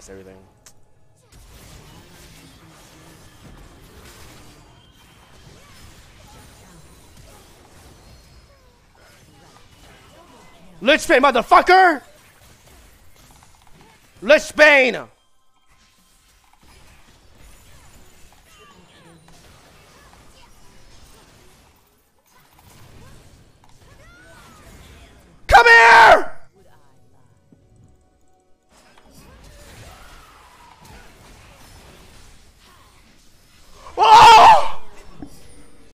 almost everything. Lich Bane, motherfucker! Lich Bane!